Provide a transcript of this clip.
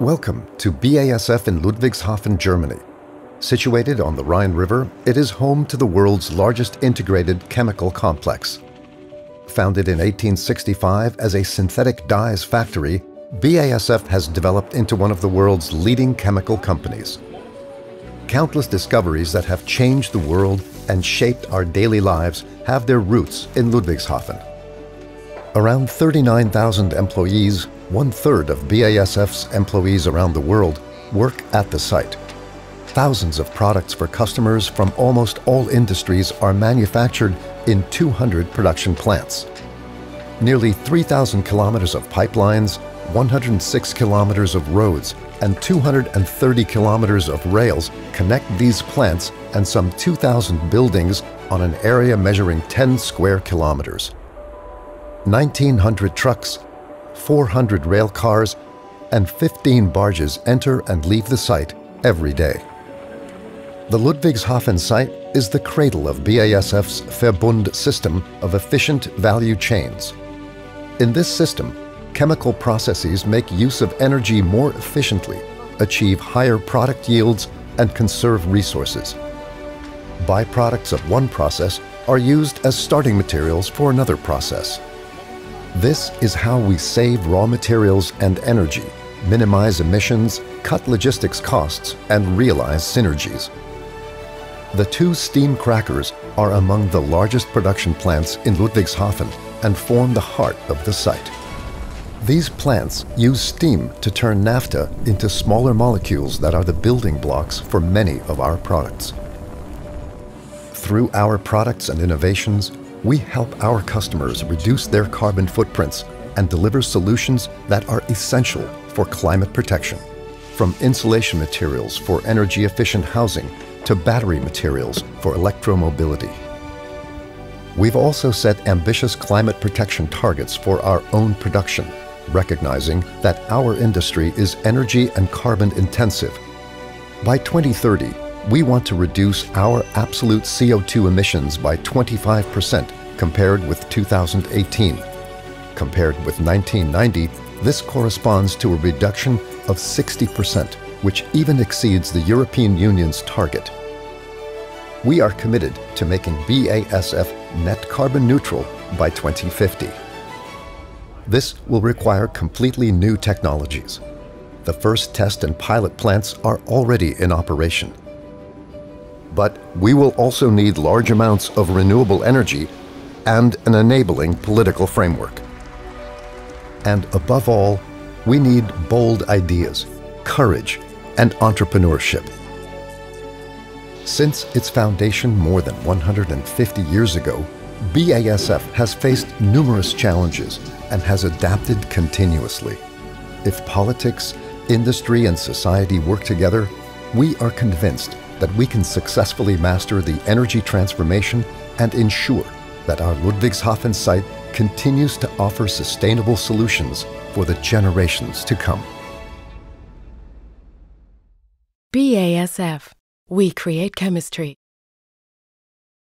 Welcome to BASF in Ludwigshafen, Germany. Situated on the Rhine River, it is home to the world's largest integrated chemical complex. Founded in 1865 as a synthetic dyes factory, BASF has developed into one of the world's leading chemical companies. Countless discoveries that have changed the world and shaped our daily lives have their roots in Ludwigshafen. Around 39,000 employees, one-third of BASF's employees around the world, work at the site. Thousands of products for customers from almost all industries are manufactured in 200 production plants. Nearly 3,000 kilometers of pipelines, 106 kilometers of roads, and 230 kilometers of rails connect these plants and some 2,000 buildings on an area measuring 10 square kilometers. 1,900 trucks, 400 rail cars, and 15 barges enter and leave the site every day. The Ludwigshafen site is the cradle of BASF's Verbund system of efficient value chains. In this system, chemical processes make use of energy more efficiently, achieve higher product yields, and conserve resources. Byproducts of one process are used as starting materials for another process. This is how we save raw materials and energy, minimize emissions, cut logistics costs, and realize synergies. The two steam crackers are among the largest production plants in Ludwigshafen and form the heart of the site. These plants use steam to turn naphtha into smaller molecules that are the building blocks for many of our products. Through our products and innovations, we help our customers reduce their carbon footprints and deliver solutions that are essential for climate protection. From insulation materials for energy-efficient housing to battery materials for electromobility. We've also set ambitious climate protection targets for our own production, recognizing that our industry is energy and carbon intensive. By 2030, we want to reduce our absolute CO2 emissions by 25% compared with 2018. Compared with 1990, this corresponds to a reduction of 60%, which even exceeds the European Union's target. We are committed to making BASF net carbon neutral by 2050. This will require completely new technologies. The first test and pilot plants are already in operation. But we will also need large amounts of renewable energy and an enabling political framework. And above all, we need bold ideas, courage, and entrepreneurship. Since its foundation more than 150 years ago, BASF has faced numerous challenges and has adapted continuously. If politics, industry, and society work together, we are convinced that we can successfully master the energy transformation and ensure that our Ludwigshafen site continues to offer sustainable solutions for the generations to come. BASF. We create chemistry.